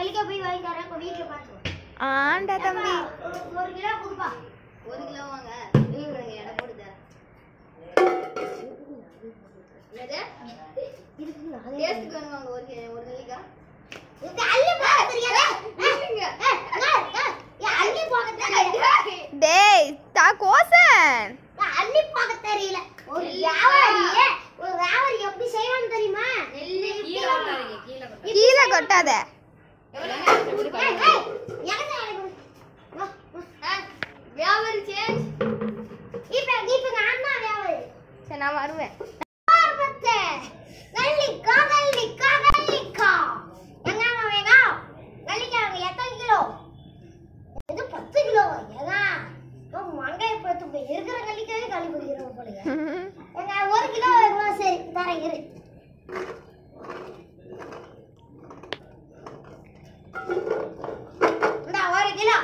நெல்லிக்காய் போய் வாங்கி தரேன். இப்போ வீட்டில் பார்த்துக்கோ ஆண்டா தம்பி. ஒரு- கிலோ கொடுப்பா. ஒரு கிலோ வாங்க. நீங்க எடை போடுத டேஸ்ட்டுக்கு ஒரு ஒரு நெல்லிக்காய் டேய் தா கோசன். அள்ளி போக தெரியல. ஒரு வியாபாரியே ஒரு வியாபாரி எப்படி செய்வான்னு தெரியுமா? கீழே கொட்டாத. நான் வருவேன். இருக்கிற நெல்லிக்காயே காலி பண்ணிக்கிறோம் போலங்க ஏங்க ஒரு கிலோ சரி தரேன் இரு இந்தா ஒரு கிலோ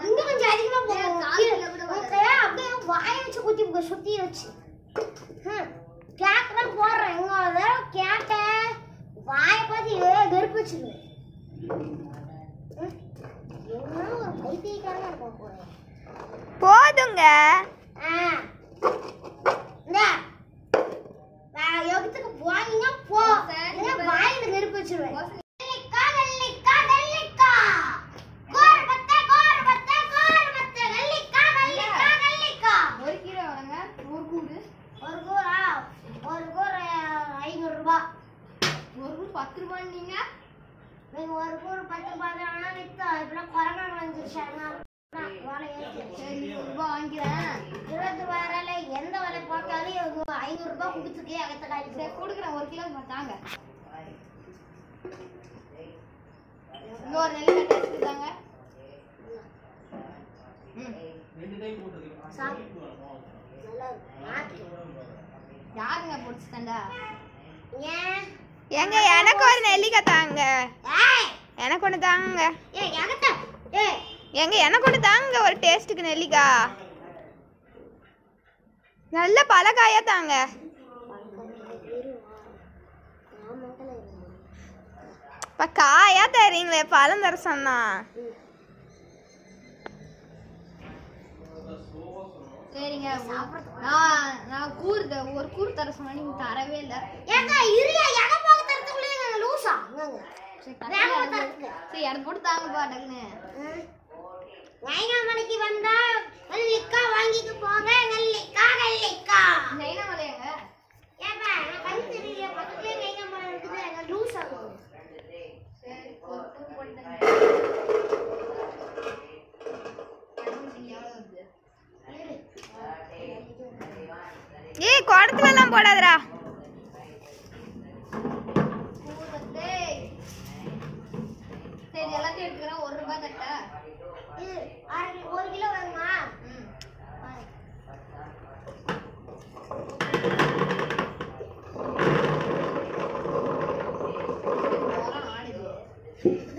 இன்னும் கொஞ்சம் அதிகமா போடுங்க கால் கிலோ கூட வேண்டாம். அப்படியே அப்படியே வாயை குத்தி சுத்தி வச்சு. கேக் தான் போடுறேன். எங்க அதை கேட்ட வாயை பார்த்து கருப்பு வச்சிருவேன் ம். ஒரு பைத்தியக்காரனா இருக்க போறேன் போதுங்க. ஆ. இந்தா. எதுக்கு போனீங்க போ இல்லைன்னா வாயில நெருப்பு வச்சிருவேன் நெல்லிக்காய், நெல்லிக்காய், நெல்லிக்காய். கோரு பத்தை, கோரு பத்தை, கோரு பத்தை. நெல்லிக்காய், நெல்லிக்காய், நெல்லிக்காய். ஒரு கீரை வாங்க ஒரு கூடு ஒரு கூரா ஒரு கூர ஐநூறு ரூபாய் ஒரு கூடு பத்து ரூபான்னு நீங்க நீங்க ஒரு கூறு பத்து ரூபாய் தான் வித்தோம் இப்பெல்லாம் கொரோனா வந்துருச்சு. அதனால. சரி. இருபது ரூபாய் வாங்கிக்கிறேன். இருபது ரூபாய் விலை எந்த விலை இவங்க ஐநூறு ரூபாய் கொடுத்துக்கே அகத்த காலி சரி கொடுக்குறேன். ஒரு கிலோ தாங்க. இங்க ஒரு நல்லா. யாருங்க பொடிச்சு தண்டா ஏன்? ஏங்க எனக்கு ஒரு நெல்லிக்காய் தாங்க. ஏய். எனக்கு ஒன்று தாங்க. ஏய் எகத்த ஏய். ஏங்க எனக்கு ஒன்று தாங்க ஒரு டேஸ்ட்டுக்கு நெல்லிக்காய் நல்ல பழக்காயா தாங்க. இப்போ காயா தரீங்களே பழம் தர சொன்னா. சரிங்க நான் நான் கூறு ஒரு கூறு தர சொன்னா நீங்க தரவே இல்லை. ஏங்க இரியா வாங்க சரி எனக்கு போட்டு தாங்கப்பா டக்குன்னு. நைனா மணிக்கு வந்தா நெல்லிக்காய் வாங்கிட்டு போங்க நெல்லிக்காய் நெல்லிக்காய். நைனா மலையாங்க ஏப்பா நான் கண் தெரியல பக்கத்துலயே நைனா மரம் இருக்குது எங்க லூசா சரி ஒரு கூறு போட்டு தாங்க எவ்வளோ வருது ஏய் குடத்துல எல்லாம் போடாதடா கூறுதே சரி எல்லாத்தையும் எடுத்துக்கிறேன். ஒரு ரூபாய் தட்டா. இது அரை கிலோ ஒரு கிலோ வேணுமா? ம். ஆடுது